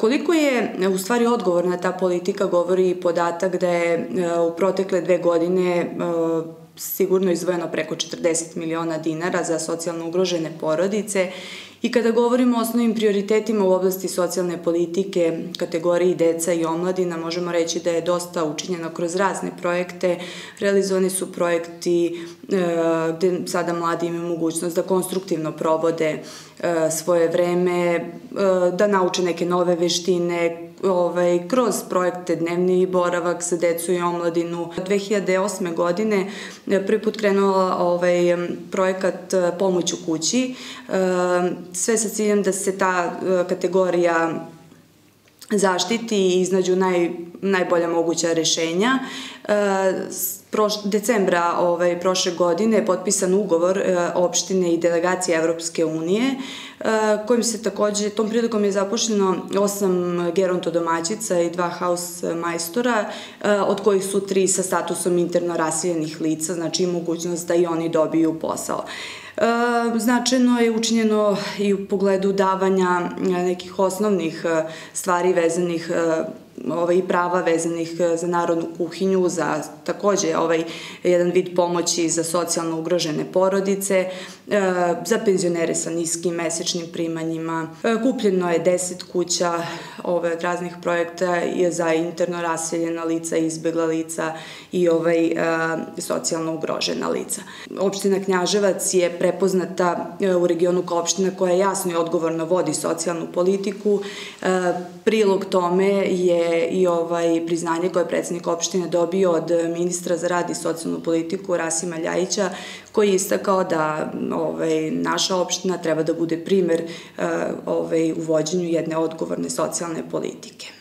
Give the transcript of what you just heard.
Koliko je u stvari odgovorna ta politika govori i podatak da je u protekle dve godine sigurno izdvojeno preko 40 miliona dinara za socijalno ugrožene porodice I kada govorimo o osnovnim prioritetima u oblasti socijalne politike, kategoriji deca i omladina, možemo reći da je dosta učinjeno kroz razne projekte. Realizovani su projekti e, gde sada mladi imaju mogućnost da konstruktivno provode e, svoje vreme, e, da nauče neke nove veštine, ovaj, kroz projekte Dnevni boravak sa decu i omladinu. 2008. godine prvi put krenula ovaj, projekat Pomoć u kući, sve sa ciljem da se ta kategorija zaštiti i iznađu naj, najbolja moguća rešenja. Proš, decembra ovaj, prošle godine je potpisan ugovor e, opštine i delegacije Evropske unije, e, kojim se takođe, tom prilikom je zapošljeno osam gerontodomaćica i dva haus majstora, e, od kojih su tri sa statusom interno raseljenih lica, znači mogućnost da i oni dobiju posao. E, značajno je učinjeno i u pogledu davanja nekih osnovnih e, stvari vezanih e, ovaj, prava vezanih za narodnu kuhinju, za takođe ovaj jedan vid pomoći za socijalno ugrožene porodice, za penzionere sa niskim mesečnim primanjima. Kupljeno je 10 kuća ove, od raznih projekta je za interno raseljena lica, izbegla lica i ovaj, socijalno ugrožena lica. Opština Knjaževac je prepoznata u regionu kao opština koja jasno i odgovorno vodi socijalnu politiku. Prilog tome i ovaj priznanje koje je predsednik opštine dobio od ministra za rad i socijalnu politiku Rasima Ljajića, koji je istakao da ovaj, naša opština treba da bude primer ovaj, u vođenju jedne odgovorne socijalne politike.